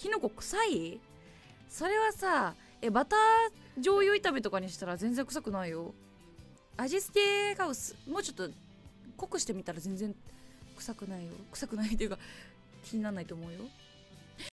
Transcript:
キノコ臭い？それはさえバター醤油炒めとかにしたら全然臭くないよ。味付けが薄もうちょっと濃くしてみたら全然臭くないよ。臭くないっていうか気にならないと思うよ。